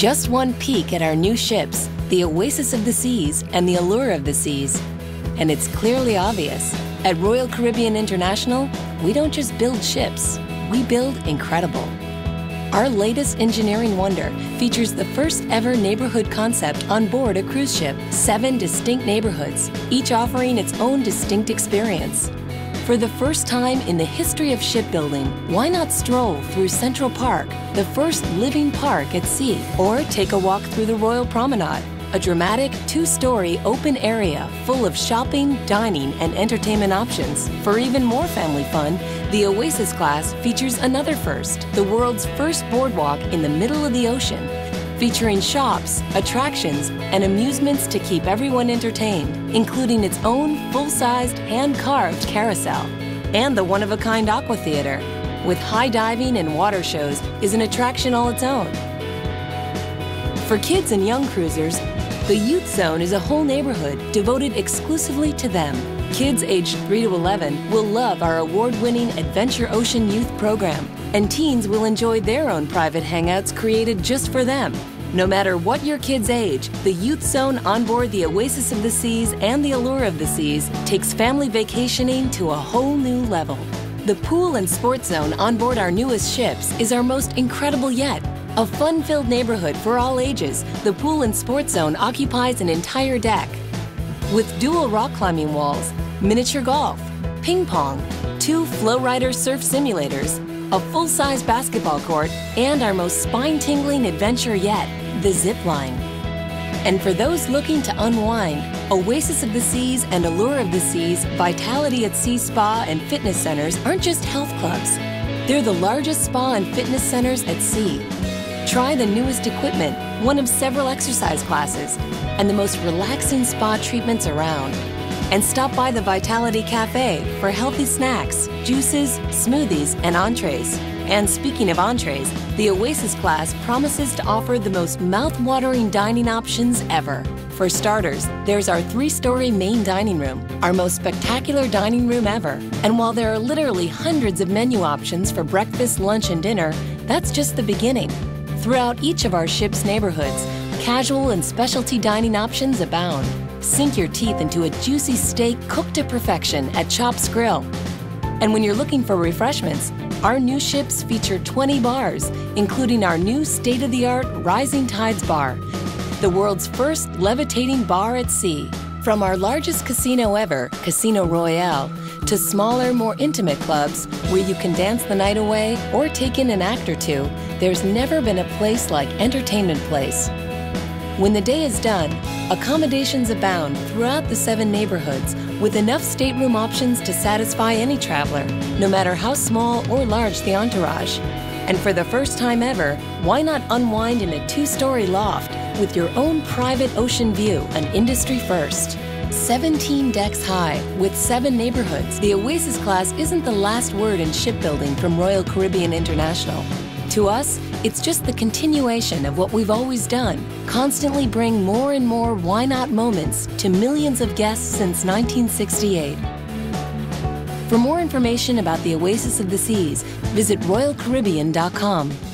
Just one peek at our new ships, the Oasis of the Seas and the Allure of the Seas. And it's clearly obvious. At Royal Caribbean International, we don't just build ships, we build incredible. Our latest engineering wonder features the first ever neighborhood concept on board a cruise ship. Seven distinct neighborhoods, each offering its own distinct experience. For the first time in the history of shipbuilding, why not stroll through Central Park, the first living park at sea, or take a walk through the Royal Promenade? a dramatic two story open area full of shopping, dining, and entertainment options. For even more family fun, the Oasis class features another first the world's first boardwalk in the middle of the ocean, featuring shops, attractions, and amusements to keep everyone entertained, including its own full sized hand carved carousel. And the one of a kind Aqua Theater, with high diving and water shows, is an attraction all its own. For kids and young cruisers, the Youth Zone is a whole neighborhood devoted exclusively to them. Kids aged 3 to 11 will love our award winning Adventure Ocean Youth program, and teens will enjoy their own private hangouts created just for them. No matter what your kid's age, the Youth Zone on board the Oasis of the Seas and the Allure of the Seas takes family vacationing to a whole new level. The pool and sports zone on board our newest ships is our most incredible yet a fun filled neighborhood for all ages, the pool and sports zone occupies an entire deck. With dual rock climbing walls, miniature golf, ping pong, two Flowrider surf simulators, a full size basketball court, and our most spine tingling adventure yet, the zip line. And for those looking to unwind, Oasis of the Seas and Allure of the Seas, Vitality at Sea Spa and Fitness Centers aren't just health clubs. They're the largest spa and fitness centers at sea Try the newest equipment, one of several exercise classes, and the most relaxing spa treatments around. And stop by the Vitality Cafe for healthy snacks, juices, smoothies, and entrees. And speaking of entrees, the Oasis class promises to offer the most mouth-watering dining options ever. For starters, there's our three-story main dining room, our most spectacular dining room ever. And while there are literally hundreds of menu options for breakfast, lunch, and dinner, that's just the beginning. Throughout each of our ship's neighborhoods, casual and specialty dining options abound. Sink your teeth into a juicy steak cooked to perfection at Chop's Grill. And when you're looking for refreshments, our new ships feature 20 bars, including our new state of the art Rising Tides Bar, the world's first levitating bar at sea. From our largest casino ever, Casino Royale, to smaller, more intimate clubs where you can dance the night away or take in an act or two, there's never been a place like Entertainment Place. When the day is done, accommodations abound throughout the seven neighborhoods with enough stateroom options to satisfy any traveler, no matter how small or large the entourage. And for the first time ever, why not unwind in a two story loft with your own private ocean view, an industry first? 17 decks high, with seven neighborhoods, the Oasis class isn't the last word in shipbuilding from Royal Caribbean International. To us, it's just the continuation of what we've always done constantly bring more and more why not moments to millions of guests since 1968. For more information about the Oasis of the Seas, visit RoyalCaribbean.com.